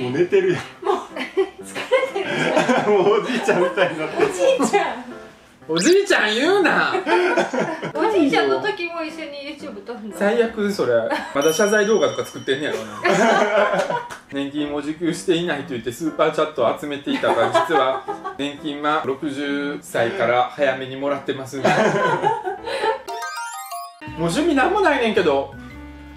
もう寝てるやん。疲れてるもうおじいちゃんみたいになっておじいちゃん。おじいちゃん言うな。おじいちゃんの時も一緒に YouTube 撮るんだ最悪それ。まだ謝罪動画とか作ってんねやろ。な 年金も受給していないと言ってスーパーチャットを集めていたが実は年金は60歳から早めにもらってますんで もう趣味なんもないねんけど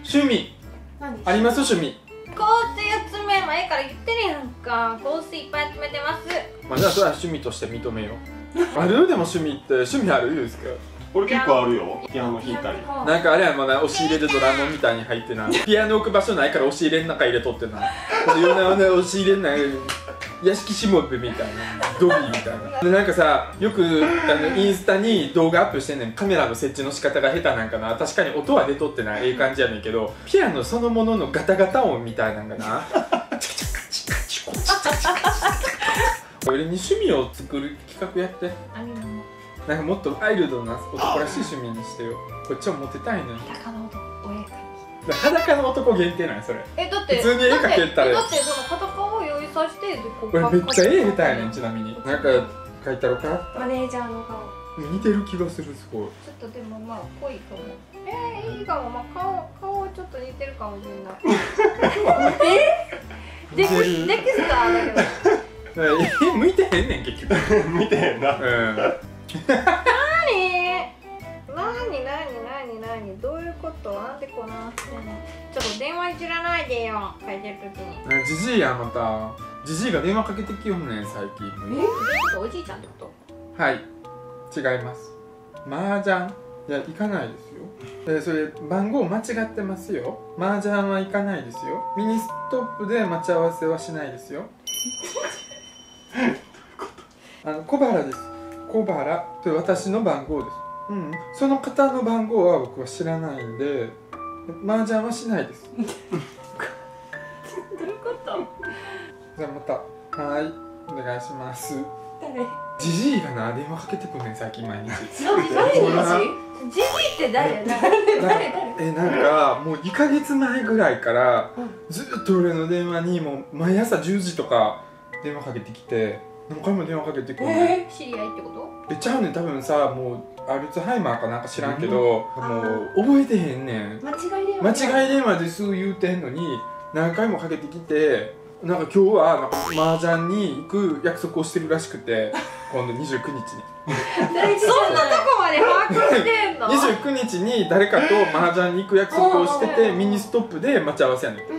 趣味。何？あります？趣味。香水集め前から言ってるやんか。香水いっぱい集めてます。まあじゃあそれは趣味として認めよう。あるでも趣味って趣味ある？ですか？俺結構あるよ。ピアノ弾いたり。なんかあれやもんな押し入れでドラムみたいに入ってな ピアノ置く場所ないから押し入れの中入れとってな夜な夜な押し入れの中に屋敷しもべみたいな。ドビーみたいな。でなんかさよくあのインスタに動画アップしてんねん。カメラの設置の仕方が下手なんかな。確かに音は出とってなええ感じやねんけど。ピアノそのもののガタガタ音みたいなんがな俺に趣味を作る企画やって。あみんなもなんかもっとワイルドな男らしい趣味にしてよ。こっちはモテたいのよ。裸の男お絵描き。裸の男限定なんやそれ。えだって普通に絵描けたら。だってだってその裸を用意させてでこう俺めっちゃ絵下手やねんちちなみに。なんか描いたろかマネージャーの顔。似てる気がするすごい。ちょっとでもまあ濃いかも。えー、いいかも。まあ顔顔ちょっと似てるかもしれない。えデクスデクスターだけどえ向いてへんねん結局。見てへんな。うん。何？何？何？何？何？どういうこと？なんでこんなしてんのちょっと電話いじらないでよ。書いてる時に。あジジイやまたジジイが電話かけてきよんねん最近。えおじいちゃんってこと？はい。違います。麻雀。いや行かないですよ。えそれ番号間違ってますよ。麻雀は行かないですよ。ミニストップで待ち合わせはしないですよ あの小原です。小原という私の番号です。うん。その方の番号は僕は知らないんで麻雀はしないです。どういうこと？じゃあまたはいお願いします。誰？ジジイがな電話かけてくんねん最近毎日。何ジジイって誰？誰なんか誰？えなんかもう2ヶ月前ぐらいからうん。ずっと俺の電話にもう毎朝10時とか電話かけてきて何回も電話かけてくるね。ん知り合いってこと？えちゃうねん多分さもうアルツハイマーかなんか知らんけど、もう覚えてへんねん。間違い電間違い電話ですぐ言うてんのに何回もかけてきてなんか今日はなんか麻雀に行く約束をしてるらしくて 今度29日に。そんなとこまで把握してんの？29日に誰かと麻雀に行く約束をしててミニストップで待ち合わせやねんうんうんうん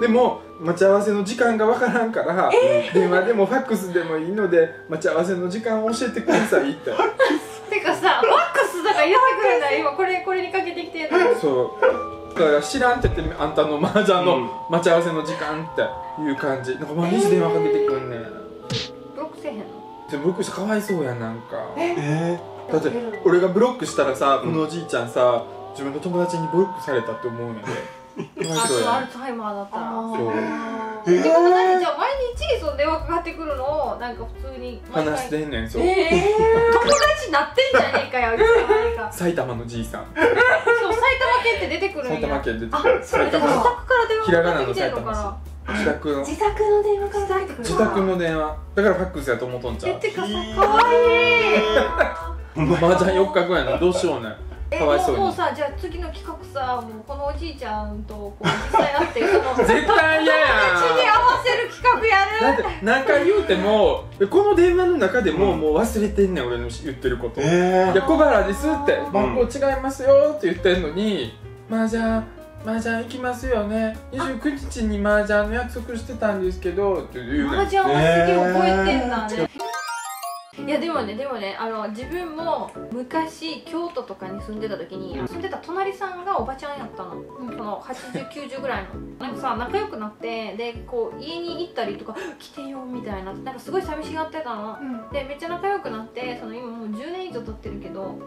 でも待ち合わせの時間がわからんから、電話でもファックスでもいいので待ち合わせの時間を教えてくださいって。てかさファックスだから言ってくれない？今これこれにかけてきてんの？そう。だから知らんって言ってあんたの麻雀うん。の待ち合わせの時間っていう感じ。なんか毎日電話かけてくんねん。ブロックせえへんの？でも僕かわいそうやなんか。え？だって俺がブロックしたらさこのおじいちゃんさ自分の友達にブロックされたって思うんやであそうやそうアルツハイマーだった。らそう。えでも何じゃあ毎日その電話かかってくるのをなんか普通に話してんねんそう。えー、友達なってんじゃねえかよ埼玉のじいさん。そう埼玉県って出てくるんや。埼玉県出てあくる。それ自宅から電話ひらがなのかかってきてんのかな。自宅の。自宅の電話から。かけてくる自宅の電話。だからファックスやと思っとんちゃう。えてかさーかわいい。麻雀4日後やな。どうしようねえかわいそうに。もうもうさじゃあ次の企画さもうこのおじいちゃんとこう実際会ってその 絶対嫌や友達に合わせる企画やる。だって何回言うてもこの電話の中でももう忘れてんねん俺の言ってること。いえや小原ですって番号違いますよって言ってんのに麻雀麻雀行きますよね。29日に麻雀の約束してたんですけどって言うねん麻雀はすげえ覚えてんだね、いやでもねでもねあの自分も昔京都とかに住んでた時に住んでた隣さんがおばちゃんやったの、その8090ぐらいの。なんかさ仲良くなってでこう家に行ったりとか来てよみたいな。なんかすごい寂しがってたの。うん。でめっちゃ仲良くなってその今もう10年以上経ってるけど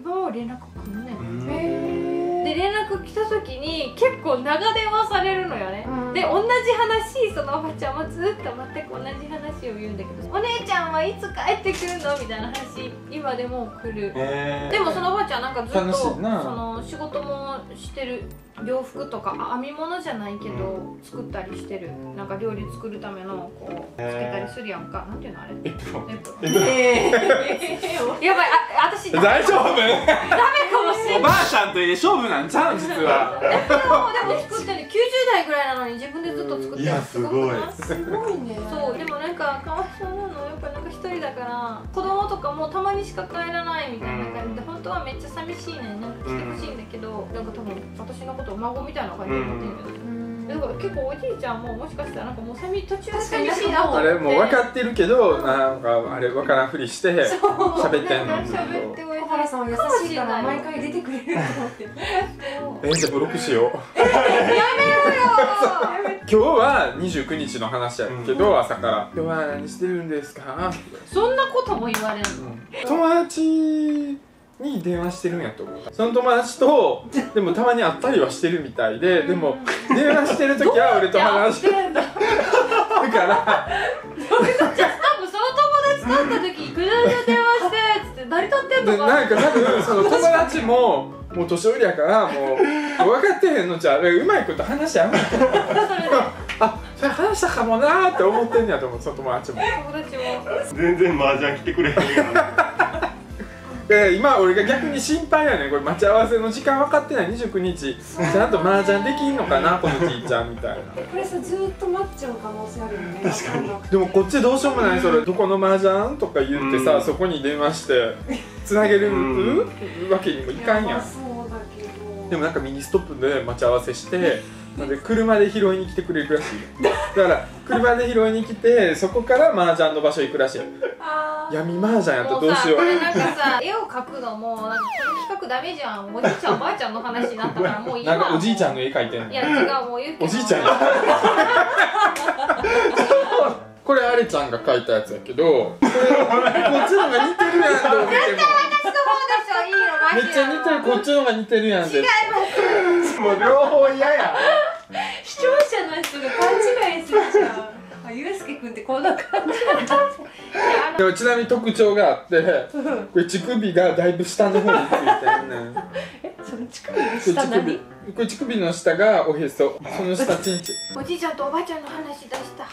今も連絡来るねん。へで連絡来た時に結構長電話されるのよね、うんで同じ話そのおばちゃんはずっと全く同じ話を言うんだけど「お姉ちゃんはいつ帰ってくるの?」みたいな話今でも来る。えでもそのおばちゃんなんかずっとそな。の仕事もしてる洋服とかあ編み物じゃないけど作ったりしてる。なんか料理作るためのこうつけたりするやんか。なんていうのあれ？エプロンエプロンエプロンやばいあ私ダメ大丈夫？かもしれない。おばあちゃんとええ勝負なんちゃう？ん実は。でも作ってる90代ぐらいなのに自分でずっと作ってるいやすごい。すごいね。そうでもなんかかわいそうなのやっぱなんか一人だから子供とかもたまにしか帰らないみたいな感じで、本当はめっちゃ寂しいねんなんか来てほしいんだけど、なんか多分私のことを孫みたいな感じで思ってるけど、うんだから結構おじいちゃんももしかしたらなんかもう寂途中寂しいなと思って。あれもう分かってるけどなんかあれ分からんふりして喋ってんの。喋っておい小原さんは優しいから毎回出てくれると思って。えじゃあブロックしよう。やめろよ。今日は29日の話やけど、朝から「今日は何してるんですか?そんなことも言われんの」友達に電話してるんやと思うその友達と でもたまに会ったりはしてるみたいででも電話してる時は俺と話してるんだから。じゃあ多分その友達と会った時「くるんで電話して」っつって何撮ってんでのか。なんか多分その友達ももう年寄りやからもう分かってへんのじゃううまいこと話し合う あそれ話したかもなーって思ってんやと思うその友達も。友達も。全然麻雀来てくれへんやんで今俺が逆に心配やねん。これ待ち合わせの時間分かってない。29日。ちゃんと麻雀できんのかなこのじいちゃんみたいな。これさずーっと待っちゃう可能性あるよね。確かに。でもこっちどうしようもないそれ。どこの麻雀とか言ってさ、うん。そこに電話してつなげるうん。わけにもいかんやん。でもなんかミニストップで待ち合わせしてなんで車で拾いに来てくれるらしいよ。だから車で拾いに来てそこから麻雀の場所行くらしいよ。闇麻雀やったらどうしよう。なんかさ絵を描くのもなんかこの企画ダメじゃん。おじいちゃんおばあちゃんの話になったからもう今なんかおじいちゃんの絵描いてんのいや違うもう言うけど。おじいちゃん。やこれあれちゃんが描いたやつやけどこれこっちのが似てるやんどう見ても。私の方でしょいいのマジめっちゃ似てるこっちのが似てるやんでもう両方嫌や。視聴者の人が勘違いするじゃん。あゆうすけくんってこんな感じ。なんだでもちなみに特徴があってこれ乳首がだいぶ下の方についてんね えその乳首のれ下何？これ乳首の下がおへそ。その下チンチおじいちゃんとおばあちゃんの話出した